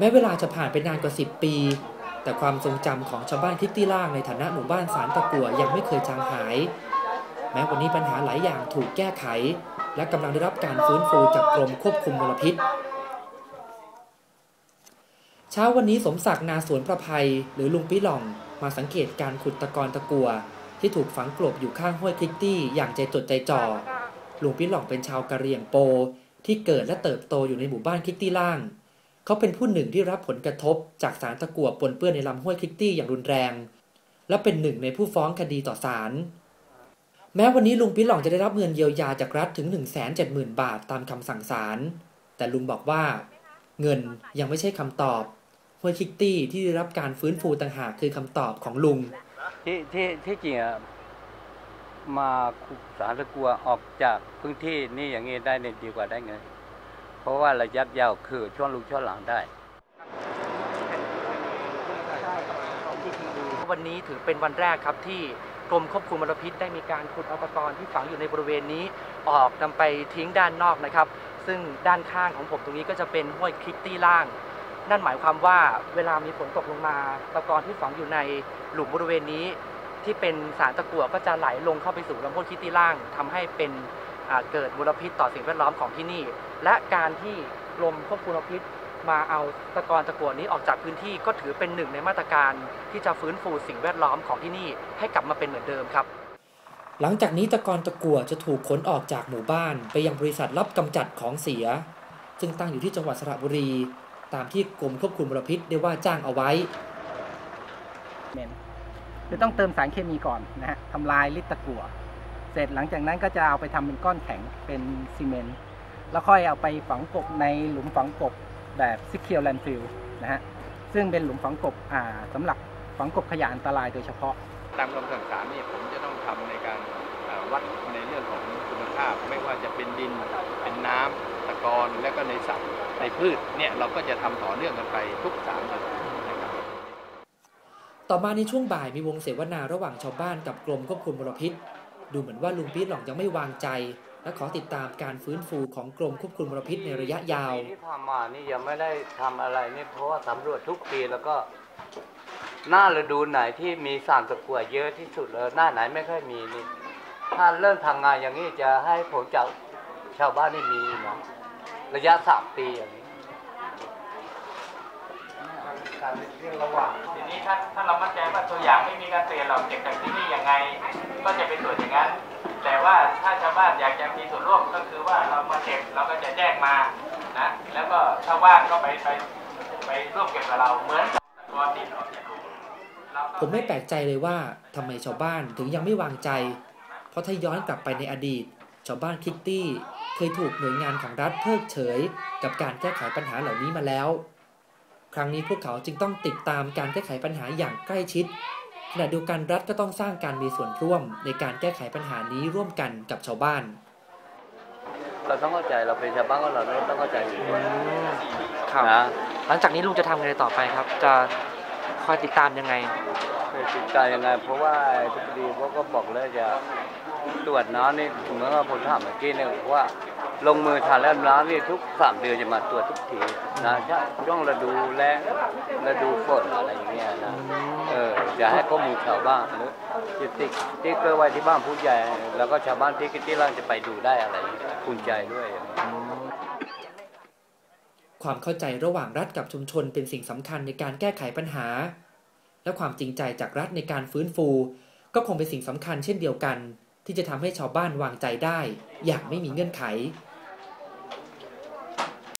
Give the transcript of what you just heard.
แม้เวลาจะผ่านไปนานกว่า 10 ปี แต่ความทรงจำของชาวบ้านคิตตี้ล่างในฐานะหมู่บ้านสารตะกัวยังไม่เคยจางหาย แม้วันนี้ปัญหาหลายอย่างถูกแก้ไข และกำลังได้รับการฟื้นฟูจากกรมควบคุมมลพิษเช้าวันนี้สมศักดิ์นาสวนประภัย หรือลุงปิหล่องมาสังเกตการขุดตะกอนตะกัว ที่ถูกฝังกลบอยู่ข้างห้วยคลิกตี้อย่างใจจดใจจ่อลุงปิหล่องเป็นชาวกะเหรี่ยงโป ที่เกิดและเติบโตอยู่ในหมู่บ้านคลิตี้ล่าง เขาเป็นผู้หนึ่งที่รับผลกระทบจากสารตะกั่วปนเปื้อนในลำห้วยคลิตี้อย่างรุนแรง และเป็นหนึ่งในผู้ฟ้องคดีต่อศาลแม้วันนี้ลุงปิหล่องจะได้รับเงินเยียวยาจากรัฐถึง 1 7 0 0 0 0 บาทตามคำสั่งศาลแต่ลุงบอกว่า เงินยังไม่ใช่คำตอบห้วยคลิตี้ที่ได้รับการฟื้นฟูต่างหากคือคำตอบของลุง ที่ที่ที่จริงอะมาสารตะกัวออกจากพื้นที่นี่อย่างนี้ได้เนี่ยดีกว่าได้เงิน เพราะว่าระยะยาวคือช่วงลูกช่วงหลังได้ วันนี้ถือเป็นวันแรกครับที่กรมควบคุมมลพิษได้มีการขุดเอาตะกอนที่ฝังอยู่ในบริเวณนี้ ออกนำไปทิ้งด้านนอกนะครับ ซึ่งด้านข้างของผมตรงนี้ก็จะเป็นห้วยคลิกตี้ล่าง นั่นหมายความว่าเวลามีฝนตกลงมาตะกอนที่ฝังอยู่ในหลุมบริเวณนี้ ที่เป็นสารตะกั่วก็จะไหลลงเข้าไปสู่ลำห้วยคิตตี้ล่างทำให้เป็น เกิดมลพิษต่อสิ่งแวดล้อมของที่นี่ และการที่กรมควบคุมมลพิษมาเอาตะกอนตะกั่วนี้ออกจากพื้นที่ก็ถือเป็นหนึ่งในมาตรการที่จะฟื้นฟูสิ่งแวดล้อมของที่นี่ให้กลับมาเป็นเหมือนเดิมครับ หลังจากนี้ตะกอนตะกั่วจะถูกขนออกจากหมู่บ้าน ไปยังบริษัทรับกำจัดของเสีย ซึ่งตั้งอยู่ที่จังหวัดสระบุรี ตามที่กรมควบคุมมลพิษได้ว่าจ้างเอาไว้เหม็นคือต้องเติมสารเคมีก่อนนะฮะทำลายฤทธิ์ตะกั่ว เสร็จหลังจากนั้นก็จะเอาไปทำเป็นก้อนแข็งเป็นซีเมนต์แล้วค่อยเอาไปฝังกลบในหลุมฝังกลบแบบ secure landfill นะฮะซึ่งเป็นหลุมฝังกลบอ่าสำหรับฝังกลบขยะอันตรายโดยเฉพาะ ตามคำสั่งศาลนี่ผมจะต้องทำในการเอ่อวัดในเรื่องของคุณภาพ ไม่ว่าจะเป็นดินเป็นน้ำตะกอนและก็ในสัตว์ในพืชเนี่ยเราก็จะทำต่อเนื่องกันไปทุกสามเดือนนะครับต่อมาในช่วงบ่ายมีวงเสวนาระหว่างชาวบ้านกับกรมควบคุมมลพิษ ดูเหมือนว่าลุงปี๊ดหล่องยังไม่วางใจ และขอติดตามการฟื้นฟูของกรมควบคุมมลพิษในระยะยาวที่ผ่านมานี่ยังไม่ได้ทำอะไรนี่เพราะว่าสำรวจทุกปีแล้วก็หน้าฤดูไหนที่มีสารตะกั่วเยอะที่สุดเลยหน้าไหนไม่ค่อยมีนี่ถ้าเริ่มทำงานอย่างนี้จะให้ผลจากชาวบ้านนี่มีนะระยะสามปีอย่างนี้ การเรื่องระหว่างทีนี้ถ้าถ้าเรามั่นใจว่าตัวอย่างไม่มีการเปลี่ยนเราเก็บจากที่นี่ยังไง ก็จะเป็นส่วนอย่างนั้น แต่ว่าถ้าชาวบ้านอยากจะมีส่วนร่วมก็คือว่าเรามาเก็บเราก็จะแจ้งมานะแล้วก็ถ้าว่างก็ไปไปไปร่วมเก็บกับเราเหมือนตัวดินออกจากหลุมผมไม่แปลกใจเลยว่าทำไมชาวบ้านถึงยังไม่วางใจ เพราะถ้าย้อนกลับไปในอดีต ชาวบ้านคิกตี้เคยถูกหน่วยงานของรัฐเพิกเฉย กับการแก้ไขปัญหาเหล่านี้มาแล้ว ครั้งนี้พวกเขาจึงต้องติดตามการแก้ไขปัญหาอย่างใกล้ชิด ขณะเดียวกันรัฐก็ต้องสร้างการมีส่วนร่วมในการแก้ไขปัญหานี้ร่วมกันกับชาวบ้าน เราต้องเข้าใจเราเป็นชาวบ้านก็เราต้องเข้าใจอยู่ด้วยครับนะหลังจากนี้ลุงจะทำไงต่อไปครับ จะคอยติดตามยังไงเป็นจิตใจยังไงเพราะว่าทุกดีเขาก็บอกเลยจะ ตรวจน้ำนี่เหมือนกับผมถามเมื่อกี้เนี่ยว่าลงมือทานแล้วน้ำนี่ทุกสามเดือนจะมาตรวจทุกทีนะถ้าช่วงฤดูแล้งฤดูฝนอะไรอย่างเงี้ยนะเออจะให้ข้อมูลชาวบ้านหรือจะติ๊กติ๊กเกอร์ไว้ที่บ้านผู้ใหญ่ แล้วก็ชาวบ้านที่ที่ล่างจะไปดูได้อะไรภูมิใจด้วย ความเข้าใจระหว่างรัฐกับชุมชนเป็นสิ่งสำคัญในการแก้ไขปัญหา และความจริงใจจากรัฐในการฟื้นฟู ก็คงเป็นสิ่งสำคัญเช่นเดียวกัน ที่จะทำให้ชาวบ้านวางใจได้ อย่างไม่มีเงื่อนไข